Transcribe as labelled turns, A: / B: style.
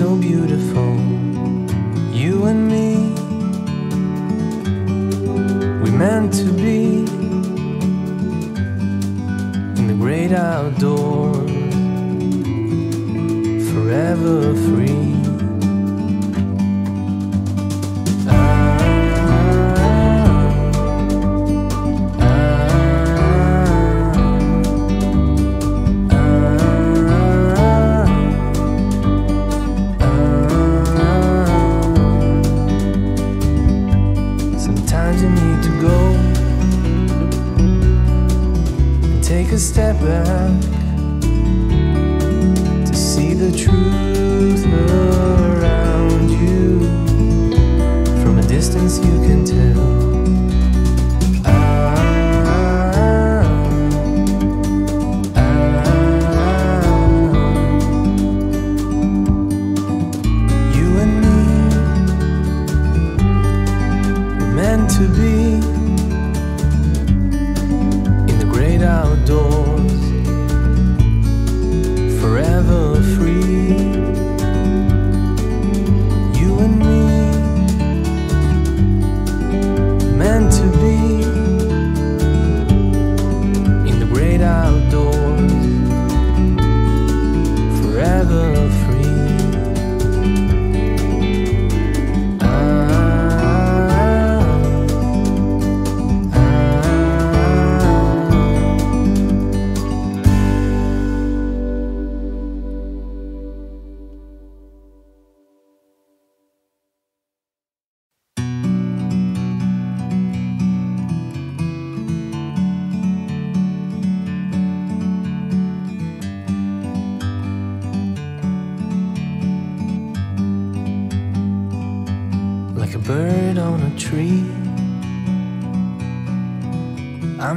A: So beautiful,